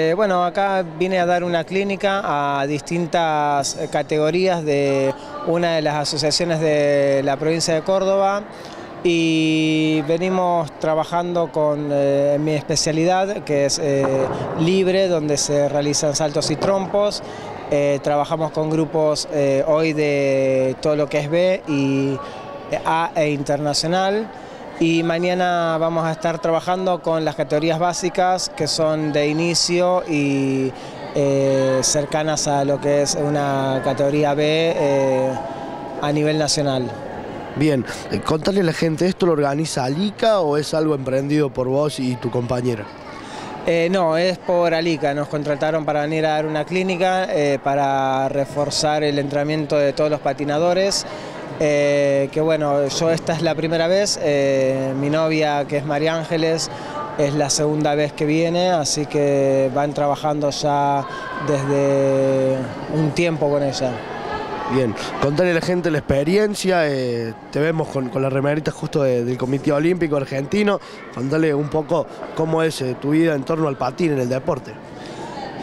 Eh, bueno, acá vine a dar una clínica a distintas eh, categorías de una de las asociaciones de la provincia de Córdoba y venimos trabajando con eh, mi especialidad que es libre donde se realizan saltos y trompos. trabajamos con grupos hoy de todo lo que es B y A e internacional y mañana vamos a estar trabajando con las categorías básicas que son de inicio y eh, cercanas a lo que es una categoría B eh, a nivel nacional. Bien, eh, contale a la gente, ¿esto lo organiza Alica o es algo emprendido por vos y tu compañera? no, es por Alica, nos contrataron para venir a dar una clínica para reforzar el entrenamiento de todos los patinadores eh, que bueno, yo esta es la primera vez, eh, mi novia que es María Ángeles es la segunda vez que viene, así que van trabajando ya desde un tiempo con ella. Bien, contale a la gente la experiencia, eh, te vemos con, la remerita justo del Comité Olímpico Argentino, contale un poco cómo es tu vida en torno al patín en el deporte.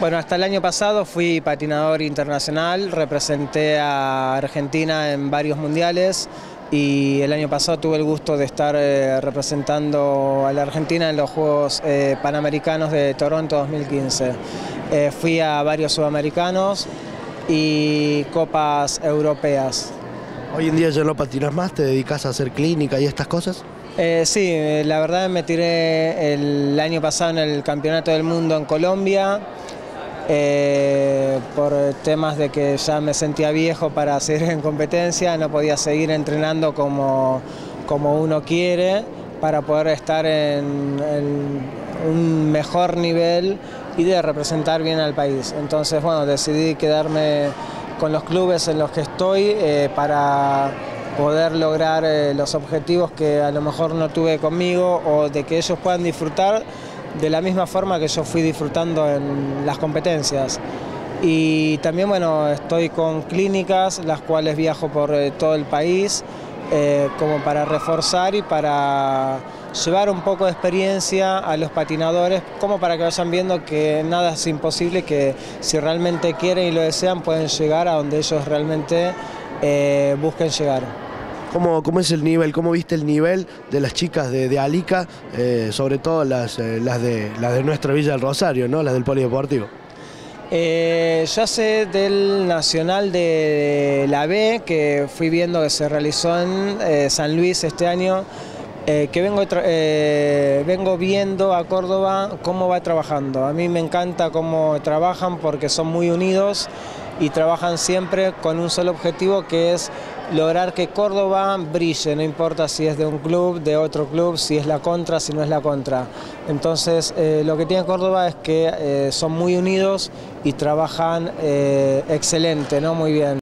Bueno, hasta el año pasado fui patinador internacional, representé a Argentina en varios mundiales y el año pasado tuve el gusto de estar eh, representando a la Argentina en los Juegos eh, Panamericanos de Toronto 2015. Eh, fui a varios sudamericanos y copas europeas. ¿Hoy en día ya no patinas más? ¿Te dedicas a hacer clínica y estas cosas? sí, la verdad me tiré el año pasado en el Campeonato del Mundo en Colombia eh, por temas de que ya me sentía viejo para seguir en competencia, no podía seguir entrenando como, como uno quiere para poder estar en, un mejor nivel y de representar bien al país. Entonces, bueno, decidí quedarme con los clubes en los que estoy eh, para poder lograr eh, los objetivos que a lo mejor no tuve conmigo o de que ellos puedan disfrutar de la misma forma que yo fui disfrutando en las competencias. Y también bueno, estoy con clínicas, las cuales viajo por eh, todo el país, eh, como para reforzar y para llevar un poco de experiencia a los patinadores, como para que vayan viendo que nada es imposible, que si realmente quieren y lo desean pueden llegar a donde ellos realmente eh, busquen llegar. ¿Cómo, ¿Cómo, es el nivel? ¿Cómo viste el nivel de las chicas de, Alica, eh, sobre todo las, eh, las, de, las de nuestra Villa del Rosario, ¿no? las del Polideportivo? Eh, yo sé del Nacional de la B, que fui viendo que se realizó en eh, San Luis este año, que vengo, vengo viendo a Córdoba cómo va trabajando. A mí me encanta cómo trabajan porque son muy unidos y trabajan siempre con un solo objetivo que es lograr que Córdoba brille, no importa si es de un club, de otro club, si es la contra, si no es la contra. Entonces, eh, lo que tiene Córdoba es que eh, son muy unidos y trabajan eh, excelente, ¿no? muy bien.